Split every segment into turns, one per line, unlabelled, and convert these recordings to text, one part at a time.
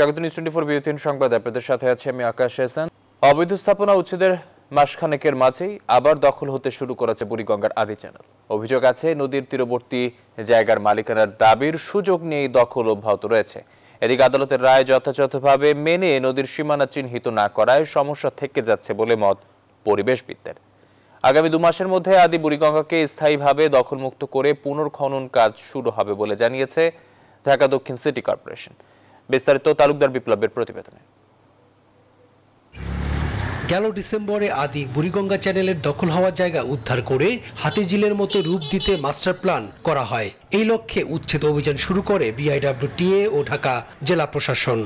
স্বাগত news twenty four বিউতিন সংবাদ। আপনাদের সাথে আছে আমি আকাশ হাসান। অবৈধ স্থাপনা উচ্ছেদের মাসখানেকের মাঝেই আবার দখল হতে শুরু করেছে বুড়িগঙ্গার আদি চ্যানেল। অভিযোগ আছে, নদীর তীরবর্তী জায়গার মালিকানার দাবির সুযোগ নিয়েই দখল অব্যাহত রয়েছে। এদিকে আদালতের রায় যথাযথভাবে মেনে নদীর সীমানা চিহ্নিত না করায় সমস্যা থেকে যাচ্ছে বলে মত পরিবেশবিদদের। আগামী দু মাসের মধ্যে আদি বুড়িগঙ্গাকে স্থায়ীভাবে দখলমুক্ত করে পুনর্খনন কাজ শুরু হবে বলে জানিয়েছে ঢাকা দক্ষিণ সিটি কর্পোরেশন। বিস্তারিত তালুকদার বিপ্লবের প্রতিবেদনে।
গেল ডিসেম্বরে আদি বুড়িগঙ্গা চ্যানেলের দখল হওয়ার জায়গা উদ্ধার করে হাতিঝিলের মতো রূপ দিতে মাস্টার প্ল্যান করা হয়। এই লক্ষ্যে উচ্ছেদ অভিযান শুরু করে বিআইডব্লিউটিএ ও ঢাকা জেলা প্রশাসন।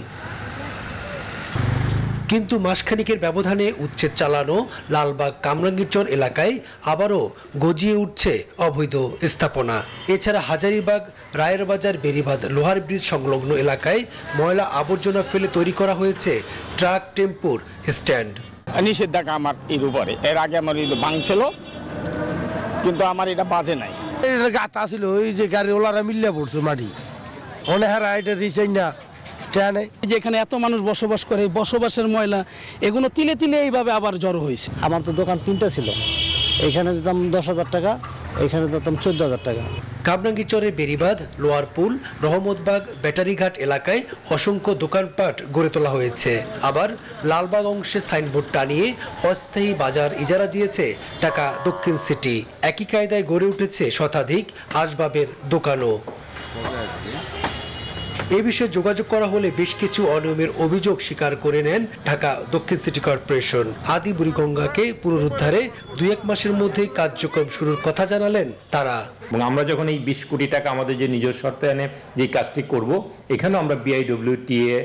কিন্তু মাসখানিকের ব্যবধানে উচ্ছেদ চালানো লালবাগ কামরাঙ্গীরচর এলাকায় আবারও গজিয়ে উঠছে অবৈধ স্থাপনা। এছাড়া হাজারিবাগ রায়ের বাজার বেরিবাদ লোহার ব্রিজ সংলগ্ন এলাকায় ময়লা আবর্জনা ফেলে তৈরি করা হয়েছে ট্রাক টেম্পুর স্ট্যান্ড।
নিষেধাজ্ঞা আমার এর উপরে। এর আগে আমার এটা ভাঙছিল কিন্তু আমার এটা বাজে নাই।
এটা গাতা ছিল ওই যে গাড়ি ওলারা মিল্লা পড়ছে মাটি। অনেক হারা এটা রিসাইন না। ট্রেনে
যেখানে এত মানুষ বসবাস করে বসবাসের ময়লা এগুলো তিলে তিলে এইভাবে আবার জড়ো হয়েছে।
আমার তো দোকান তিনটা ছিল। এখানে দিতাম দশ হাজার টাকা এখানে দিতাম চোদ্দ হাজার টাকা।
কামরাঙ্গীচরের বেরিবাদ লোয়ারপুল রহমতবাগ ব্যাটারিঘাট এলাকায় অসংখ্য দোকানপাট গড়ে তোলা হয়েছে। আবার লালবাগ অংশে সাইনবোর্ড টানিয়ে অস্থায়ী বাজার ইজারা দিয়েছে ঢাকা দক্ষিণ সিটি। একই কায়দায় গড়ে উঠেছে শতাধিক আসবাবের দোকানও। এ বিষয়ে যোগাযোগ করা হলে বেশ কিছু অনিয়মের অভিযোগ স্বীকার করে নেন ঢাকা দক্ষিণ সিটি কর্পোরেশন। আদি বুড়িগঙ্গাকে পুনরুদ্ধারে দুই এক মাসের মধ্যেই কার্যক্রম শুরুর কথা জানালেন তারা।
এবং আমরা যখন এই বিশ কোটি টাকা আমাদের যে নিজস্ব এনে যে কাজটি করব, এখানেও আমরা বিআইডব্লিউ বিআইডব্লিউটিএ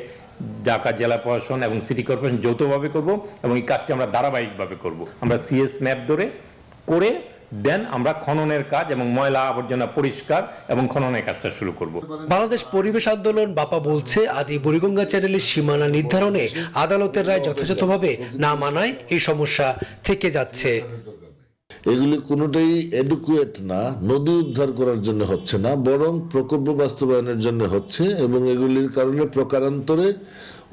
ঢাকা জেলা প্রশাসন এবং সিটি কর্পোরেশন যৌথভাবে করব এবং এই কাজটি আমরা ধারাবাহিকভাবে করব। আমরা সিএস ম্যাপ ধরে করে দেন আমরা খননের কাজ এবং ময়লা আবর্জনা পরিষ্কার এবং খননের কাজটা শুরু করব।
বাংলাদেশ পরিবেশ আন্দোলন বাপা বলছে আদি বুড়িগঙ্গা চ্যানেলের সীমানা নির্ধারণে আদালতের রায় যথাযথভাবে না মানায় এই সমস্যা থেকে যাচ্ছে।
এগুলি কোনোটাই এডুকুয়েট না নদী উদ্ধার করার জন্য হচ্ছে না বরং প্রকল্প বাস্তবায়নের জন্য হচ্ছে এবং এগুলির কারণে প্রকারান্তরে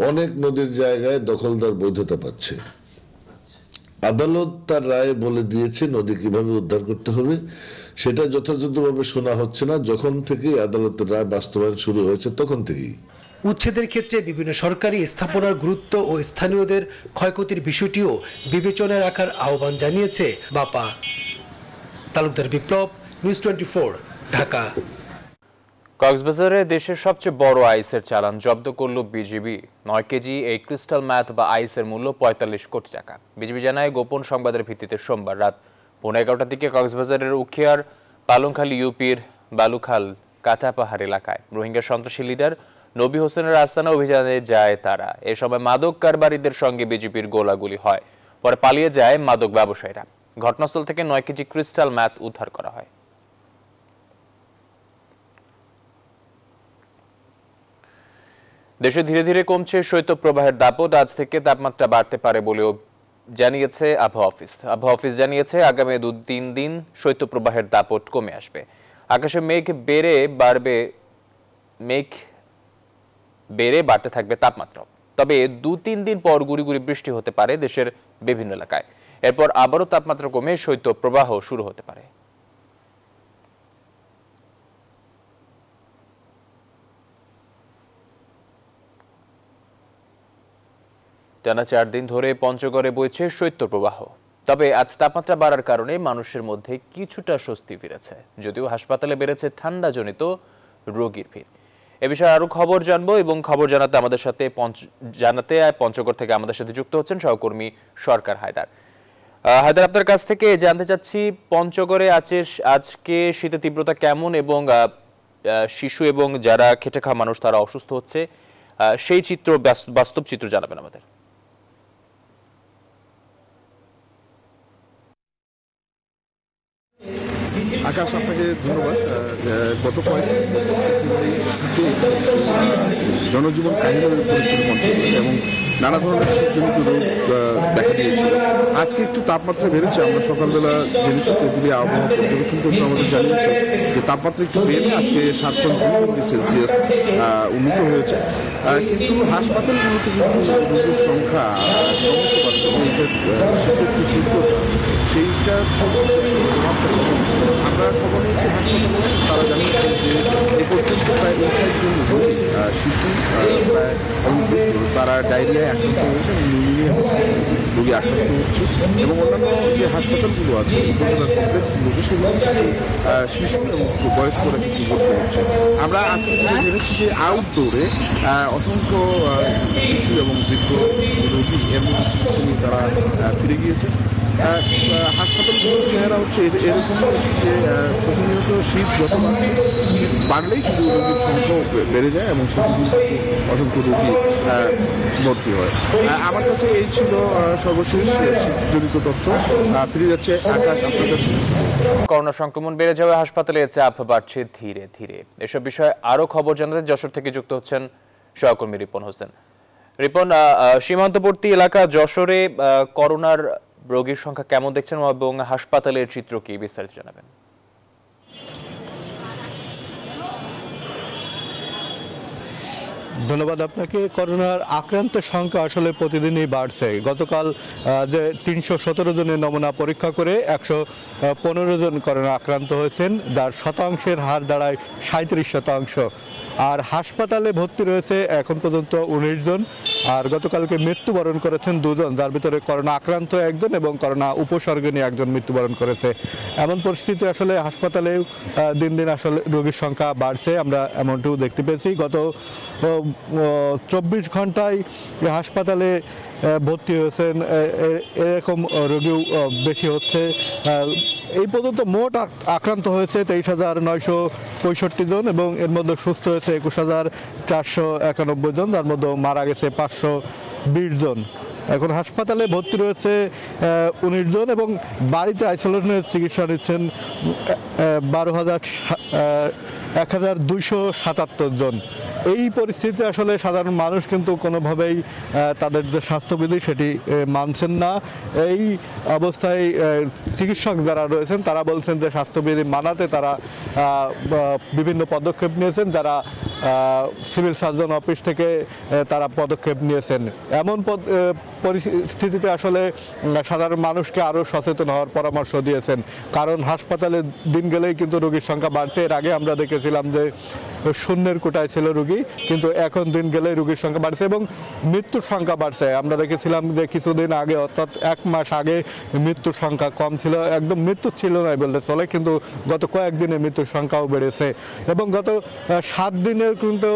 অনেক নদীর জায়গায় দখলদার বৈধতা পাচ্ছে। আদালত তার রায়ে বলে দিয়েছে, নদী কীভাবে উদ্ধার করতে হবে, সেটা যথাযথভাবে শোনা হচ্ছে না। যখন থেকে আদালতের রায় বাস্তবায়ন শুরু হয়েছে, তখন থেকেই।
উচ্ছেদের ক্ষেত্রে বিভিন্ন সরকারি স্থাপনার গুরুত্ব ও স্থানীয়দের ক্ষয়ক্ষতির বিষয়টিও বিবেচনায় রাখার আহ্বান জানিয়েছে বাপা। Talukdar Biplob, news twenty Dhaka.
কক্সবাজারে দেশের সবচেয়ে বড় আইসের চালান জব্দ করল বিজিবি। নয় কেজি, এই ক্রিস্টাল ম্যাথ বা আইসের মূল্য পঁয়তাল্লিশ কোটি টাকা। বিজিবি জানায়, গোপন সংবাদের ভিত্তিতে সোমবার রাত পৌনে এগারোটার দিকে কক্সবাজারের উখিয়ার পালংখালী ইউপির বালুখাল কাটাপাহাড় এলাকায়। রোহিঙ্গা সন্ত্রাসী লিডার নবী হোসেনের আস্তানা অভিযানে যায় তারা। এ সময় মাদক কারবারিদের সঙ্গে বিজেপির গোলাগুলি হয়। পরে পালিয়ে যায় মাদক ব্যবসায়ীরা। ঘটনাস্থল থেকে নয় কেজি ক্রিস্টাল ম্যাথ উদ্ধার করা হয়। দেশে ধীরে ধীরে কমছে শৈত্যপ্রবাহের দাপট। আজ থেকে তাপমাত্রা বাড়তে পারে বলেও জানিয়েছে আবহাওয়া অফিস। আবহাওয়া অফিস জানিয়েছে, আগামী দু তিন দিন শৈত্যপ্রবাহের দাপট কমে আসবে। আকাশে মেঘ বেড়ে বাড়বে, মেঘ বেড়ে বাড়তে থাকবে তাপমাত্রা। তবে দু তিন দিন পর গুড়ি বৃষ্টি হতে পারে দেশের বিভিন্ন এলাকায়। এরপর আবারও তাপমাত্রা কমে শৈত্যপ্রবাহ শুরু হতে পারে। টানা চার দিন ধরে পঞ্চগড়ে বইছে শৈত্যপ্রবাহ। তবে আজ তাপমাত্রা বাড়ার কারণে মানুষের মধ্যে কিছুটা স্বস্তি ফিরেছে, যদিও হাসপাতালে বেড়েছে ঠান্ডাজনিত রোগীর ভিড়। এ বিষয়ে আরও খবর জানব এবং খবর জানাতে আমাদের সাথে পঞ্চ- জানাতে পঞ্চগড় থেকে আমাদের সাথে যুক্ত হচ্ছেন সহকর্মী সরকার হায়দার। হায়দার, আপনার কাছ থেকে জানতে চাচ্ছি, পঞ্চগড়ে আছে আজকে শীতের তীব্রতা কেমন এবং শিশু এবং যারা খেটে খাওয়া মানুষ তারা অসুস্থ হচ্ছে সেই চিত্র বাস্তব চিত্র জানাবেন আমাদের।
নানা ধরনের শীতজনিত রোগ দেখা দিয়েছিল। আজকে একটু তাপমাত্রা বেড়েছে, আমরা সকালবেলা জেনেছি তেঁতুলিয়া আবহাওয়া পর্যবেক্ষণ কেন্দ্র আমাদের জানিয়েছে যে তাপমাত্রা একটু বেড়ে আজকে সাত পয়েন্ট দুই ডিগ্রি সেলসিয়াস উন্নীত হয়েছে। কিন্তু হাসপাতালগুলোতে কিন্তু রোগীর সংখ্যা সেইটা আমরা খবর নিয়েছি তারা জানিয়েছেন যে প্রায় শিশু তারা ডায়রিয়ায় আক্রান্ত হয়েছে নিউমোনিয়া রোগী আক্রান্ত হচ্ছে এবং অন্যান্য যে হাসপাতালগুলো আছে উপজেলা কমপ্লেক্সগুলোতে সেগুলো শিশু এবং বয়স্করা কিন্তু ভর্তি হচ্ছে আমরা আজকে ভেবেছি যে আউটডোরে অসংখ্য শিশু এবং বৃদ্ধ, রোগী এর মধ্যে চিকিৎসা নিয়ে তারা ফিরে গিয়েছে। হাসপাতালগুলোর চেহারা হচ্ছে এরকম যে প্রতিনিয়ত শীত যত বাড়ছে, শীত বাড়লেই কিন্তু রোগীর সংখ্যাও বেড়ে যায় এবং অসংখ্য রোগী ভর্তি হয়। আমার কাছে এই ছিল সর্বশেষ শীতজনিত তথ্য। ফিরে যাচ্ছে আকাশ, আপনার কাছে।
করোনা সংক্রমণ বেড়ে যাওয়ায় হাসপাতালে চাপ বাড়ছে ধীরে ধীরে। এসব বিষয়ে আরও খবর জানাতে যশোর থেকে যুক্ত হচ্ছেন সহকর্মী রিপন হোসেন। রিপন সীমান্তবর্তী এলাকা যশোরে করোনার রোগীর সংখ্যা কেমন দেখছেন এবং হাসপাতালের চিত্র কি বিস্তারিত জানাবেন।
ধন্যবাদ আপনাকে। করোনার আক্রান্তের সংখ্যা আসলে প্রতিদিনই বাড়ছে। গতকাল যে তিনশো সতেরো জনের নমুনা পরীক্ষা করে একশো পনেরো জন করোনা আক্রান্ত হয়েছেন, যার শতাংশের হার দাঁড়ায় সাঁত্রিশ শতাংশ। আর হাসপাতালে ভর্তি রয়েছে এখন পর্যন্ত উনিশ জন। আর গতকালকে মৃত্যুবরণ করেছেন দুজন, যার ভিতরে করোনা আক্রান্ত একজন এবং করোনা উপসর্গ নিয়ে একজন মৃত্যুবরণ করেছে। এমন পরিস্থিতি আসলে হাসপাতালে দিন দিন আসলে রোগীর সংখ্যা বাড়ছে। আমরা এমনটিও দেখতে পেয়েছি। গত চব্বিশ ঘন্টায় হাসপাতালে ভর্তি হয়েছেন। এরকম রোগীও বেশি হচ্ছে। এই পর্যন্ত মোট আক্রান্ত হয়েছে তেইশ হাজার নয়শো পঁয়ষট্টি জন এবং এর মধ্যে সুস্থ হয়েছে একুশ হাজার চারশো একানব্বই জন তার মধ্যে মারা গেছে পাঁচশো বিশ জন। এখন হাসপাতালে ভর্তি রয়েছে উনিশ জন এবং বাড়িতে আইসোলেশনের চিকিৎসা নিচ্ছেন বারো হাজার এক হাজার দুইশো সাতাত্তর জন। এই পরিস্থিতিতে আসলে সাধারণ মানুষ কিন্তু কোনোভাবেই তাদের যে স্বাস্থ্যবিধি সেটি মানছেন না। এই অবস্থায় চিকিৎসক যারা রয়েছেন, তারা বলছেন যে স্বাস্থ্যবিধি মানাতে তারা বিভিন্ন পদক্ষেপ নিয়েছেন, যারা সিভিল সার্জন অফিস থেকে তারা পদক্ষেপ নিয়েছেন। এমন পরিস্থিতিতে আসলে সাধারণ মানুষকে আরও সচেতন হওয়ার পরামর্শ দিয়েছেন। কারণ হাসপাতালে দিন গেলেই কিন্তু রোগীর সংখ্যা বাড়ছে। এর আগে আমরা দেখেছিলাম যে শূন্যের কোটায় ছিল রুগী, কিন্তু এখন দিন গেলেই রুগীর সংখ্যা বাড়ছে এবং মৃত্যুর সংখ্যা বাড়ছে। আমরা দেখেছিলাম যে কিছুদিন আগে, অর্থাৎ এক মাস আগে, মৃত্যুর সংখ্যা কম ছিল। একদম মৃত্যু ছিল না বলতে চলে, কিন্তু গত কয়েকদিনে মৃত্যুর সংখ্যাও বেড়েছে। এবং গত সাত দিনে কিন্তু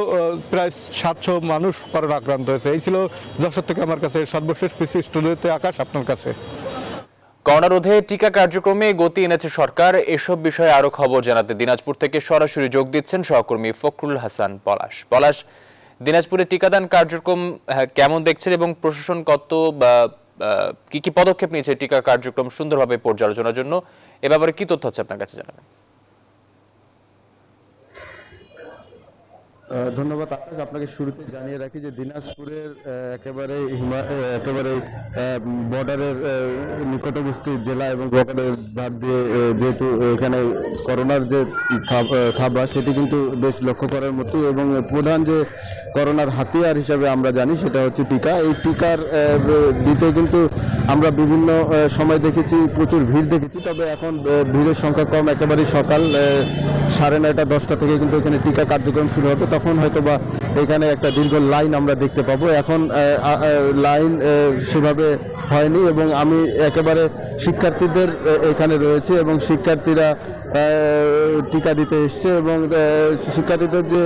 প্রায় সাতশো মানুষ করোনা আক্রান্ত হয়েছে। এই ছিল যশোর থেকে আমার কাছে সর্বশেষ পিসি স্টুডিওতে আকাশ আপনার কাছে।
করোনা রোধে টিকা কার্যক্রমে গতি এনেছে সরকার। এসব বিষয়ে আরও খবর জানাতে দিনাজপুর থেকে সরাসরি যোগ দিচ্ছেন সহকর্মী ফখরুল হাসান পলাশ। পলাশ দিনাজপুরে টিকাদান কার্যক্রম হ্যাঁ, কেমন দেখছেন এবং প্রশাসন কত কি কি পদক্ষেপ নিয়েছে টিকা কার্যক্রম সুন্দরভাবে পর্যালোচনার জন্য? এ ব্যাপারে কি তথ্য আছে আপনার কাছে জানাবেন?
ধন্যবাদ আকাশ আপনাকে শুরুতে জানিয়ে রাখি যে দিনাজপুরের একেবারে একেবারে বর্ডারের নিকটবর্তী জেলা এবং বর্ডারের ধার দিয়ে যেহেতু এখানে করোনার যে থাবা সেটি কিন্তু বেশ লক্ষ্য করার মতো এবং প্রধান যে করোনার হাতিয়ার হিসাবে আমরা জানি সেটা হচ্ছে টিকা। এই টিকার দিতে কিন্তু আমরা বিভিন্ন সময় দেখেছি, প্রচুর ভিড় দেখেছি, তবে এখন ভিড়ের সংখ্যা কম। একেবারে সকাল সাড়ে নয়টা, দশটা থেকে কিন্তু এখানে টিকা কার্যক্রম শুরু হবে। তখন হয়তো বা এখানে একটা দীর্ঘ লাইন আমরা দেখতে পাবো। এখন লাইন সেভাবে হয়নি এবং আমি একেবারে শিক্ষার্থীদের এখানে রয়েছে এবং শিক্ষার্থীরা টিকা দিতে এসছে এবং শিক্ষার্থীদের যে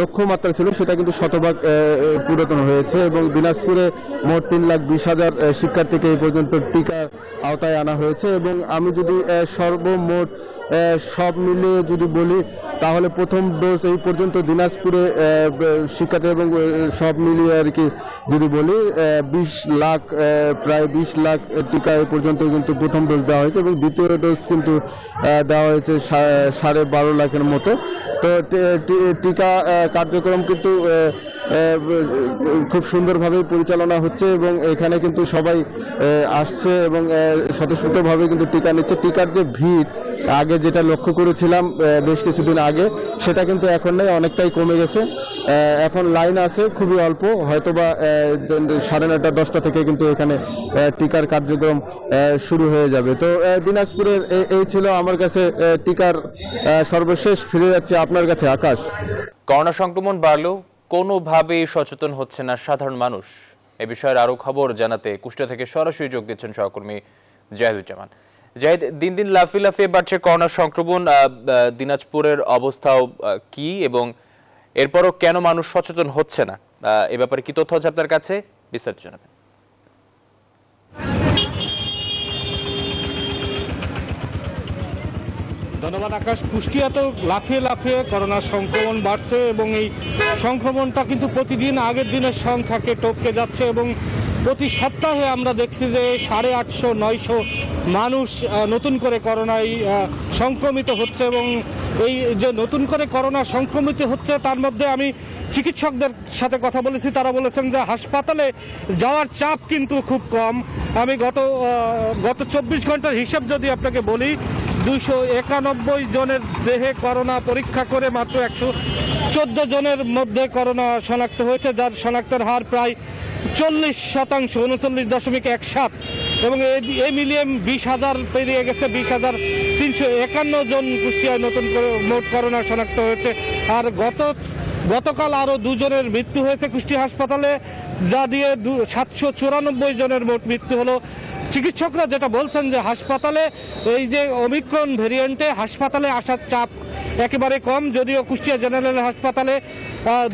লক্ষ্যমাত্রা ছিল সেটা কিন্তু শতভাগ পুরাতন হয়েছে এবং দিনাজপুরে মোট তিন লাখ বিশ হাজার শিক্ষার্থীকে এই পর্যন্ত টিকার আওতায় আনা হয়েছে এবং আমি যদি সর্বমোট সব মিলিয়ে যদি বলি, তাহলে প্রথম ডোজ এই পর্যন্ত দিনাজপুরে শিক্ষার্থী এবং সব মিলিয়ে আর কি যদি বলি বিশ লাখ প্রায় বিশ লাখ টিকা এই পর্যন্ত কিন্তু প্রথম ডোজ দেওয়া হয়েছে এবং দ্বিতীয় ডোজ কিন্তু দেওয়া হয়েছে সাড়ে বারো লাখের মতো। তো টিকা কার্যক্রম কিন্তু খুব সুন্দরভাবে পরিচালনা হচ্ছে এবং এখানে কিন্তু সবাই আসছে এবং স্বতঃস্ফূর্তভাবে কিন্তু টিকা নিচ্ছে। টিকার যে ভিড়, আগে যেটা লক্ষ্য করেছিলাম বেশ কিছুদিন আগে, সেটা কিন্তু এখন নেই, অনেকটাই কমে গেছে। এখন লাইন আছে, খুবই অল্প, হয়তোবা সাড়ে নয়টা, দশটা থেকে কিন্তু এখানে টিকার কার্যক্রম শুরু হয়ে যাবে। তো দিনাজপুরের এই ছিল আমার কাছে টিকার সর্বশেষ, ফিরে যাচ্ছে আপনার কাছে, আকাশ।
করোনা সংক্রমণ বাড়লেও কোনোভাবেই সচেতন হচ্ছে না সাধারণ মানুষ। এ বিষয়ের আরও খবর জানাতে কুষ্টিয়া থেকে সরাসরি যোগ দিচ্ছেন সহকর্মী জাহিদুজ্জামান। জাহিদ, দিন দিন লাফি লাফিয়ে বাড়ছে করোনা সংক্রমণ দিনাজপুরের অবস্থাও কি এবং এরপরও কেন মানুষ সচেতন হচ্ছে না? এ ব্যাপারে কি তথ্য আছে আপনার কাছে? বিস্তারিত জানাবেন।
ধন্যবাদ আকাশ। কুষ্টিয়া তো লাফিয়ে লাফিয়ে করোনা সংক্রমণ বাড়ছে এবং এই সংক্রমণটা কিন্তু প্রতিদিন আগের দিনের সংখ্যাকে টপকে যাচ্ছে এবং প্রতি সপ্তাহে আমরা দেখছি যে সাড়ে আটশো, নয়শো মানুষ নতুন করে করোনায় সংক্রমিত হচ্ছে এবং এই যে নতুন করে করোনা সংক্রমিত হচ্ছে তার মধ্যে আমি চিকিৎসকদের সাথে কথা বলেছি। তারা বলেছেন যে হাসপাতালে যাওয়ার চাপ কিন্তু খুব কম। আমি গত গত চব্বিশ ঘণ্টার হিসাব যদি আপনাকে বলি দুইশো একানব্বই জনের দেহে করোনা পরীক্ষা করে মাত্র একশো চোদ্দ জনের মধ্যে করোনা শনাক্ত হয়েছে, যার শনাক্তের হার প্রায় চল্লিশ শতাংশ, উনচল্লিশ দশমিক এক সাত। এবং এ- মিলিয়ে বিশ হাজার পেরিয়ে গেছে, বিশ হাজার তিনশো একান্ন জন কুষ্টিয়ায় নতুন করে মোট করোনা শনাক্ত হয়েছে। আর গত, গতকাল আরও দুজনের মৃত্যু হয়েছে কুষ্টিয়া হাসপাতালে, যা দিয়ে সাতশো চুরানব্বই জনের মোট মৃত্যু হলো। চিকিৎসকরা যেটা বলছেন যে হাসপাতালে এই যে অমিক্রণ ভেরিয়েন্টে হাসপাতালে আসার চাপ একেবারে কম, যদিও কুষ্টিয়া জেনারেল হাসপাতালে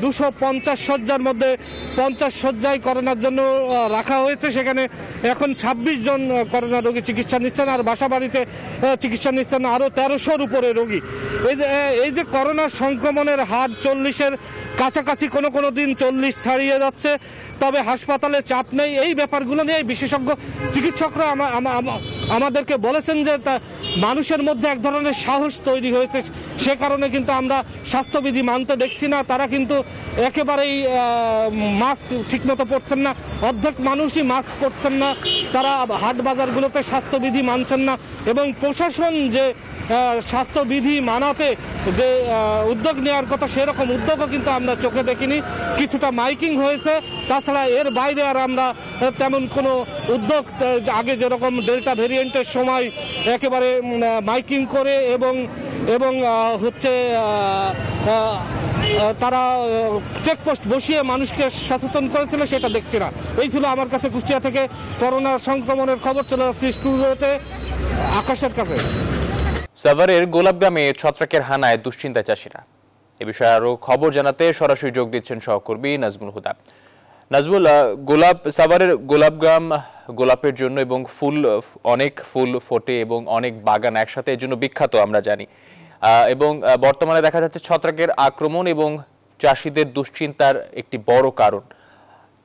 দুশো পঞ্চাশ শয্যার মধ্যে পঞ্চাশ শয্যায় করোনার জন্য রাখা হয়েছে। সেখানে এখন ছাব্বিশ জন করোনা রোগী চিকিৎসা নিচ্ছেন আর বাসা বাড়িতে চিকিৎসা নিচ্ছেন আরও তেরোশোর উপরে রোগী। এই যে এই যে করোনা সংক্রমণের হার চল্লিশের কাছাকাছি কোনো কোনো দিন চল্লিশ ছাড়িয়ে যাচ্ছে। তবে হাসপাতালে চাপ নেই। এই ব্যাপারগুলো নিয়ে বিশেষজ্ঞ চিকিৎসকরা আমা- আমা- আমা- আমাদেরকে বলেছেন যে মানুষের মধ্যে এক ধরনের সাহস তৈরি হয়েছে। সে কারণে কিন্তু আমরা স্বাস্থ্যবিধি মানতে দেখছি না। তারা কিন্তু একেবারেই মাস্ক ঠিকমতো পরছেন না। অর্ধেক মানুষই মাস্ক পরছেন না। তারা হাট বাজারগুলোতে স্বাস্থ্যবিধি মানছেন না। এবং প্রশাসন যে স্বাস্থ্যবিধি মানাতে যে উদ্যোগ নেওয়ার কথা, সেরকম উদ্যোগও কিন্তু আমরা চোখে দেখিনি, কিছুটা মাইকিং হয়েছে। তাছাড়া এর বাইরে আর আমরা তেমন কোনো উদ্যোগ আগে যেরকম ডেল্টা ভেরিয়েন্টের সময় একেবারে মাইকিং করে এবং এবং হচ্ছে তারা চেকপোস্ট বসিয়ে মানুষকে সচেতন করেছিল, সেটা দেখছি না। এই ছিল আমার কাছে কুষ্টিয়া থেকে করোনা সংক্রমণের খবর, চলে যাচ্ছে স্টুডিওতে, আকাশের কাছে।
সাভারের গোলাপগ্রামে ছত্রাকের হানায় দুশ্চিন্তায় চাষিরা। এ বিষয়ে আরও খবর জানাতে সরাসরি যোগ দিচ্ছেন সহকর্মী নাজমুল হুদা। নাজমুল গোলাপ সাভারের গোলাপগ্রাম, গোলাপের জন্য এবং ফুল অনেক ফুল ফোটে এবং অনেক বাগান একসাথে, এর জন্য বিখ্যাত আমরা জানি। এবং বর্তমানে দেখা যাচ্ছে ছত্রাকের আক্রমণ এবং চাষিদের দুশ্চিন্তার একটি বড় কারণ।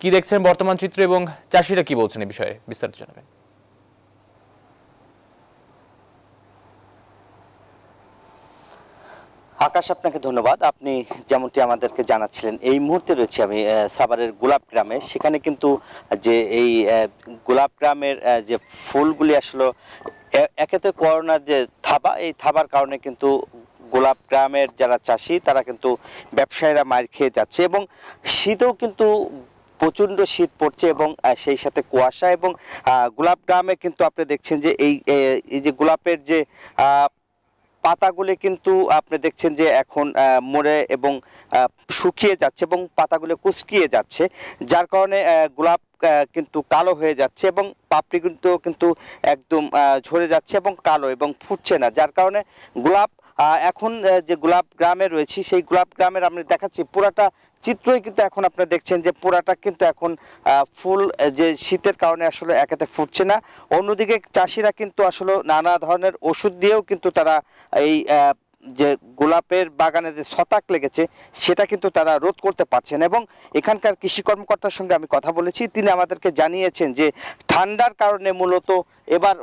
কি দেখছেন বর্তমান চিত্র এবং চাষিরা কি বলছেন এই বিষয়ে বিস্তারিত জানাবেন?
আকাশ, আপনাকে ধন্যবাদ। আপনি যেমনটি আমাদেরকে জানাচ্ছিলেন, এই মুহূর্তে রয়েছে আমি সাভারের গোলাপ গ্রামে। সেখানে কিন্তু যে এই গোলাপ গ্রামের যে ফুলগুলি আসলে একেতে করোনার যে থাবা, এই থাবার কারণে কিন্তু গোলাপ গ্রামের যারা চাষি, তারা কিন্তু ব্যবসায়ীরা মার খেয়ে যাচ্ছে এবং শীতেও কিন্তু প্রচণ্ড শীত পড়ছে এবং সেই সাথে কুয়াশা এবং গোলাপ গ্রামে কিন্তু আপনি দেখছেন যে এই এই যে গোলাপের যে পাতাগুলি কিন্তু আপনি দেখছেন যে এখন মরে এবং শুকিয়ে যাচ্ছে এবং পাতাগুলো কুচকিয়ে যাচ্ছে, যার কারণে গোলাপ কিন্তু কালো হয়ে যাচ্ছে এবং পাপড়ি কিন্তু কিন্তু একদম ঝরে যাচ্ছে এবং কালো এবং ফুটছে না, যার কারণে গোলাপ এখন যে গোলাপ গ্রামে রয়েছি, সেই গোলাপ গ্রামের আপনি দেখাচ্ছি। পুরাটা চিত্রই কিন্তু এখন আপনারা দেখছেন যে পুরাটা কিন্তু এখন ফুল যে শীতের কারণে আসলে একাতে ফুটছে না। অন্যদিকে চাষিরা কিন্তু আসলে নানা ধরনের ওষুধ দিয়েও কিন্তু তারা এই যে গোলাপের বাগানে যে শতাক লেগেছে, সেটা কিন্তু তারা রোধ করতে পারছেন এবং এখানকার কৃষি কর্মকর্তার সঙ্গে আমি কথা বলেছি। তিনি আমাদেরকে জানিয়েছেন যে ঠান্ডার কারণে মূলত এবার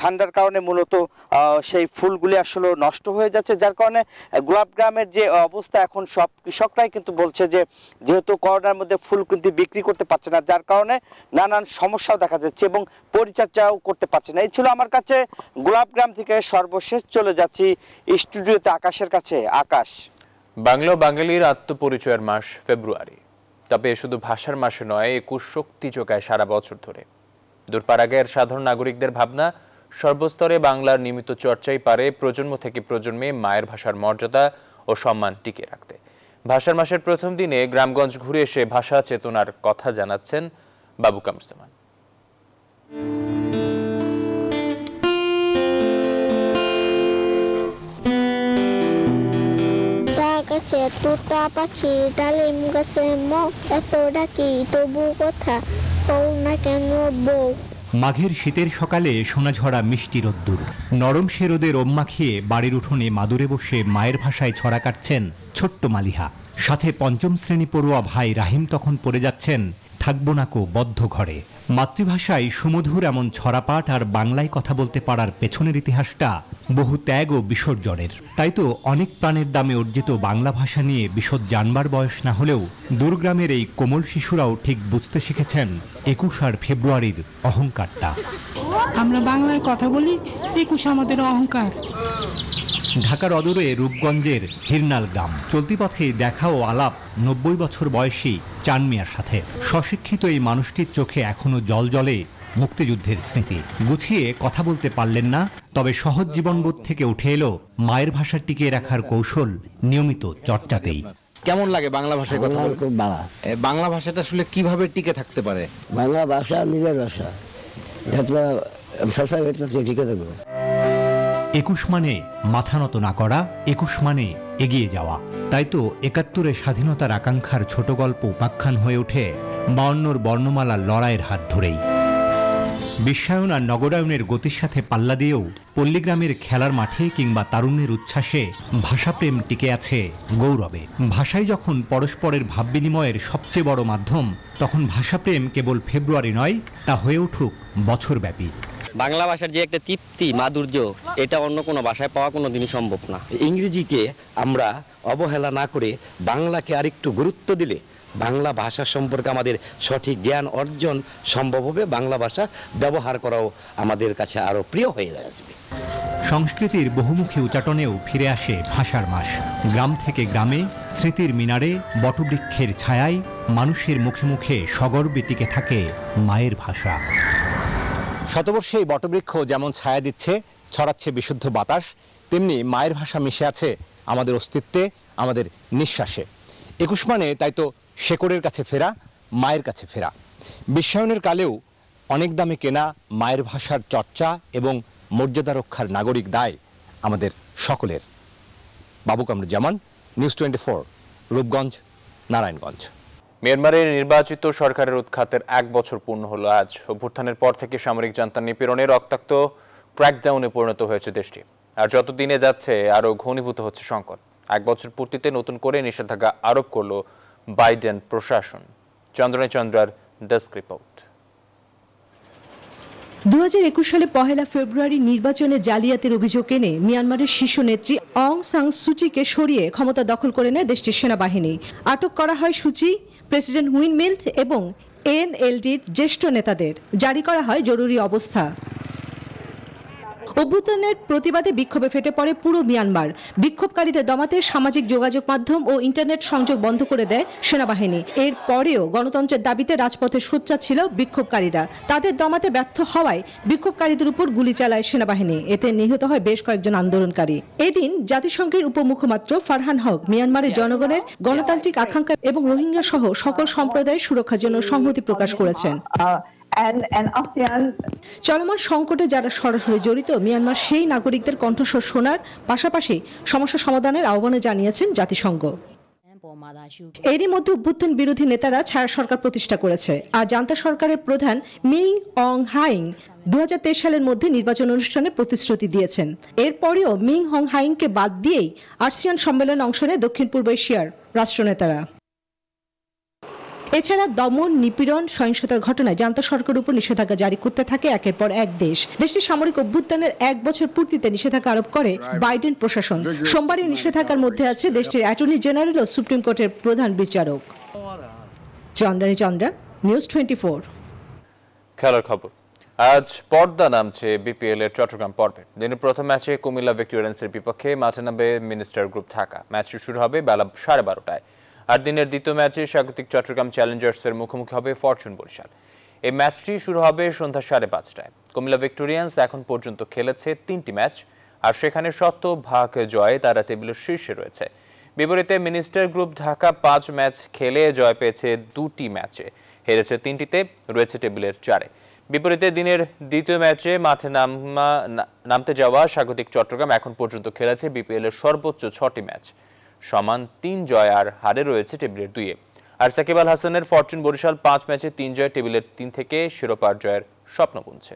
ঠান্ডার কারণে মূলত সেই ফুলগুলি আসলে নষ্ট হয়ে যাচ্ছে। যার কারণে গোলাপ গ্রামের যে অবস্থা এখন সব কৃষকরাই কিন্তু বলছে যে, যেহেতু করোনার মধ্যে ফুল কিন্তু বিক্রি করতে পারছে না, যার কারণে নানান সমস্যাও দেখা যাচ্ছে এবং পরিচর্যাও করতে পারছে না। এই ছিল আমার কাছে গোলাপ গ্রাম থেকে সর্বশেষ। চলে যাচ্ছি স্টুডিওতে আকাশের কাছে, আকাশ।
বাংলা বাঙালির আত্মপরিচয়ের মাস, ফেব্রুয়ারি। তবে শুধু ভাষার মাসে নয় একুশ শক্তি যোগায় সারা বছর ধরে। দূরপাড়াগের সাধারণ নাগরিকদের ভাবনা, সর্বস্তরে বাংলার নিয়মিত চর্চাই পারে প্রজন্ম থেকে প্রজন্মে মায়ের ভাষার মর্যাদা ও সম্মান টিকিয়ে রাখতে। ভাষার মাসের প্রথম দিনে গ্রামগঞ্জ ঘুরে এসে ভাষা চেতনার কথা জানাচ্ছেন বাবু কামরুজ্জামান
গাছে তোতা পাখি ডালিম গাছে এত ডাকি? তবু কথা কও না কেন বউ?
মাঘের শীতের সকালে সোনাঝরা মিষ্টি রোদ্দুর। নরম সে রোদে মাখিয়ে বাড়ির উঠোনে মাদুরে বসে মায়ের ভাষায় ছড়া কাটছেন ছোট্ট মালিহা। সাথে পঞ্চম শ্রেণি পড়ুয়া ভাই রাহিম তখন পড়ে যাচ্ছেন থাকব না কো বদ্ধ ঘরে। মাতৃভাষায় সুমধুর এমন ছড়াপাঠ আর বাংলায় কথা বলতে পারার পেছনের ইতিহাসটা বহু ত্যাগ ও বিসর্জনের। তাই তো অনেক প্রাণের দামে অর্জিত বাংলা ভাষা নিয়ে বিশদ জানবার বয়স না হলেও দূরগ্রামের এই কোমল শিশুরাও ঠিক বুঝতে শিখেছেন একুশ আর ফেব্রুয়ারির অহংকারটা।
আমরা বাংলায় কথা বলি, একুশ আমাদের অহংকার।
ঢাকার অদূরে রূপগঞ্জের হিরনাল গ্রাম। চলতি পথে দেখা ও আলাপ নব্বই বছর বয়সী চান মিয়ার সাথে। স্বশিক্ষিত এই মানুষটির চোখে এখনও জল জলে মুক্তিযুদ্ধের স্মৃতি। গুছিয়ে কথা বলতে পারলেন না তবে সহজ জীবনবোধ থেকে উঠে এলো মায়ের ভাষা টিকিয়ে রাখার কৌশল নিয়মিত চর্চাতেই।
কেমন লাগে বাংলা ভাষায় কথা বলতে?
খুব ভালো
বাংলা ভাষাটা আসলে কীভাবে টিকে থাকতে পারে?
বাংলা ভাষা নিজের ভাষা। এটা ঠিক থাকবে।
একুশ মানে মাথা নত না করা, একুশ মানে এগিয়ে যাওয়া। তাই তো একাত্তরে স্বাধীনতার আকাঙ্ক্ষার ছোট গল্প উপাখ্যান হয়ে ওঠে বাউন্নর বর্ণমালার লড়াইয়ের হাত ধরেই। বিশ্বায়ন আর নগরায়নের গতির সাথে পাল্লা দিয়েও পল্লীগ্রামের খেলার মাঠে কিংবা তারুণ্যের উচ্ছ্বাসে ভাষাপ্রেম টিকে আছে গৌরবে। ভাষাই যখন পরস্পরের ভাব বিনিময়ের সবচেয়ে বড় মাধ্যম, তখন ভাষাপ্রেম কেবল ফেব্রুয়ারি নয়, তা হয়ে উঠুক বছরব্যাপী।
বাংলা ভাষার যে একটা তৃপ্তি মাধুর্য এটা অন্য কোনো ভাষায় পাওয়া কোনো দিনই সম্ভব না।
ইংরেজিকে আমরা অবহেলা না করে বাংলাকে আরেকটু গুরুত্ব দিলে বাংলা ভাষা সম্পর্কে আমাদের সঠিক জ্ঞান অর্জন সম্ভব হবে বাংলা ভাষা ব্যবহার করাও আমাদের কাছে আরও প্রিয় হয়ে আসবে।
সংস্কৃতির বহুমুখী উচাটনেও ফিরে আসে ভাষার মাস। গ্রাম থেকে গ্রামে স্মৃতির মিনারে বটবৃক্ষের ছায়ায় মানুষের মুখে মুখে সগর্বে টিকে থাকে মায়ের ভাষা।
শতবর্ষে এই বটবৃক্ষ যেমন ছায়া দিচ্ছে, ছড়াচ্ছে বিশুদ্ধ বাতাস, তেমনি মায়ের ভাষা মিশে আছে আমাদের অস্তিত্বে, আমাদের নিঃশ্বাসে। একুশ মানে তাই তো শেকড়ের কাছে ফেরা, মায়ের কাছে ফেরা। বিশ্বায়নের কালেও অনেক দামে কেনা মায়ের ভাষার চর্চা এবং মর্যাদা রক্ষার নাগরিক দায় আমাদের সকলের। Babu Kamruzzaman news twenty four Rupganj Narayanganj
মিয়ানমারের নির্বাচিত সরকারের উৎখাতের এক বছর পূর্ণ হলো আজ। অভ্যুত্থানের পর থেকে সামরিক জান্তার নিপীড়নে রক্তাক্ত ক্র্যাকডাউনে পরিণত হয়েছে দেশটি। আর যত দিনে যাচ্ছে, আরও ঘনীভূত হচ্ছে সংকট। এক বছর পূর্তিতে নতুন করে নিষেধাজ্ঞা আরোপ করল বাইডেন প্রশাসন। চন্দ্রনে চন্দ্রার ডেস্ক রিপোর্ট।
দু হাজার একুশ সালে পহেলা ফেব্রুয়ারি নির্বাচনে জালিয়াতির অভিযোগ এনে মিয়ানমারের শীর্ষ নেত্রী অং সাং সুচিকে সরিয়ে ক্ষমতা দখল করে নেয় দেশটির সেনাবাহিনী। আটক করা হয় সুচি, প্রেসিডেন্ট উইনমিল্ট মিল্ট এবং এনএলডির জ্যেষ্ঠ নেতাদের। জারি করা হয় জরুরি অবস্থা। অভ্যুত্থানের প্রতিবাদে বিক্ষোভে ফেটে পড়ে পুরো মিয়ানমার। বিক্ষোভকারীদের দমাতে সামাজিক যোগাযোগ মাধ্যম ও ইন্টারনেট সংযোগ বন্ধ করে দেয় সেনাবাহিনী। এর পরেও গণতন্ত্রের দাবিতে রাজপথে সোচ্চা ছিল বিক্ষোভকারীরা। তাদের দমাতে ব্যর্থ হওয়ায় বিক্ষোভকারীদের উপর গুলি চালায় সেনাবাহিনী। এতে নিহত হয় বেশ কয়েকজন আন্দোলনকারী। এদিন জাতিসংঘের উপমুখপাত্র ফারহান হক মিয়ানমারের জনগণের গণতান্ত্রিক আকাঙ্ক্ষা এবং রোহিঙ্গা সহ সকল সম্প্রদায়ের সুরক্ষার জন্য সংহতি প্রকাশ করেছেন। চলমান সংকটে যারা সরাসরি জড়িত, মিয়ানমার সেই নাগরিকদের কণ্ঠস্বর শোনার পাশাপাশি সমস্যা সমাধানের আহ্বানে জানিয়েছেন জাতিসংঘ। এরই মধ্যে অভ্যুত্থান বিরোধী নেতারা ছায়া সরকার প্রতিষ্ঠা করেছে। আর জান্তা সরকারের প্রধান মিং অং হাইং দু হাজার তেইশ সালের মধ্যে নির্বাচন অনুষ্ঠানে প্রতিশ্রুতি দিয়েছেন। এরপরেও মিং হং হাইংকে বাদ দিয়েই আসিয়ান সম্মেলনে অংশ নেয় দক্ষিণ পূর্ব এশিয়ার রাষ্ট্রনেতারা। এছাড়া দমন, নিপীড়ন, সহিংসতার ঘটনায় জান্তা সরকারের উপর নিষেধাজ্ঞা জারি করতে থাকে একের পর এক দেশ। দেশটির সামরিক অভ্যুত্থানের এক বছর পূর্তিতে নিষেধাজ্ঞা আরোপ করে বাইডেন প্রশাসন। সোমবার এই নিষেধাজ্ঞার মধ্যে আছে দেশটির অ্যাটর্নি জেনারেল ও সুপ্রিম কোর্টের প্রধান বিচারক। চন্দ্রানী চন্দ্রা নিউজ টোয়েন্টি
খেলার খবর। আজ পর্দা নামছে বিপিএল এর চট্টগ্রাম পর্বে। দিনের প্রথম ম্যাচে কুমিল্লা ভিক্টোরিয়ান্সের বিপক্ষে মাঠে নামবে মিনিস্টার গ্রুপ ঢাকা। ম্যাচটি শুরু হবে বেলা সাড়ে বারোটায়। আর দিনের দ্বিতীয় ম্যাচে স্বাগতিক চট্টগ্রাম চ্যালেঞ্জার্সের মুখোমুখি হবে ফরচুন বরিশাল। এই ম্যাচটি শুরু হবে সন্ধ্যা সাড়ে পাঁচটায়। কুমিল্লা ভিক্টোরিয়ান্স এখন পর্যন্ত খেলেছে তিনটি ম্যাচ, আর সেখানে শত ভাগ জয়ে তারা টেবিলের শীর্ষে রয়েছে। বিপরীতে মিনিস্টার গ্রুপ ঢাকা পাঁচ ম্যাচ খেলে জয় পেয়েছে দুটি ম্যাচে, হেরেছে তিনটিতে, রয়েছে টেবিলের চারে। বিপরীতে দিনের দ্বিতীয় ম্যাচে মাঠে নামা নামতে যাওয়া স্বাগতিক চট্টগ্রাম এখন পর্যন্ত খেলেছে বিপিএল এর সর্বোচ্চ ছটি ম্যাচ। সমান তিন জয় আর হারে রয়েছে টেবিলের দুইয়ে। আর সাকিব আল হাসানের ফরচুন বরিশাল পাঁচ ম্যাচে তিন জয় টেবিলের তিন থেকে শিরোপার জয়ের স্বপ্ন বুনছে